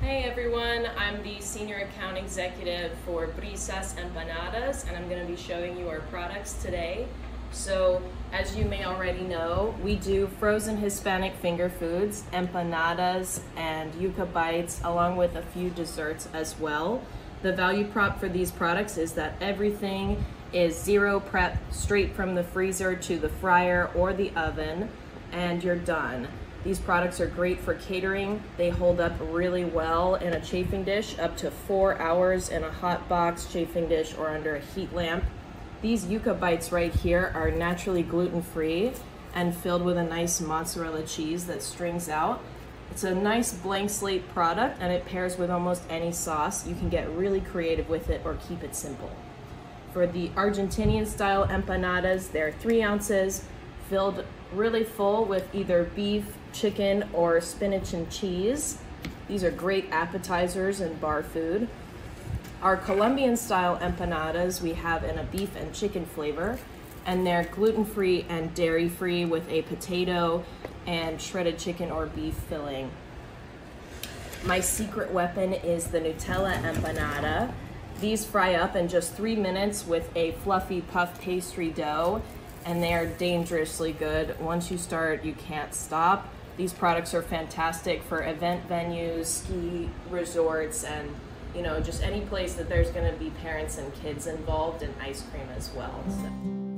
Hey everyone, I'm the Senior Account Executive for Brisas Empanadas and I'm going to be showing you our products today. So, as you may already know, we do frozen Hispanic finger foods, empanadas, and yuca bites, along with a few desserts as well. The value prop for these products is that everything is zero prep, straight from the freezer to the fryer or the oven, and you're done. These products are great for catering. They hold up really well in a chafing dish, up to four hours in a hot box chafing dish or under a heat lamp. These yuca bites right here are naturally gluten-free and filled with a nice mozzarella cheese that strings out. It's a nice blank slate product and it pairs with almost any sauce. You can get really creative with it or keep it simple. For the Argentinian style empanadas, they're three ounces, filled really full with either beef, chicken, or spinach and cheese. These are great appetizers and bar food. Our Colombian style empanadas we have in a beef and chicken flavor, and they're gluten free and dairy free with a potato and shredded chicken or beef filling. My secret weapon is the Nutella empanada. These fry up in just three minutes with a fluffy puff pastry dough, and they are dangerously good. Once you start, you can't stop. These products are fantastic for event venues, ski resorts, and you know, just any place that there's going to be parents and kids involved and ice cream as well. So.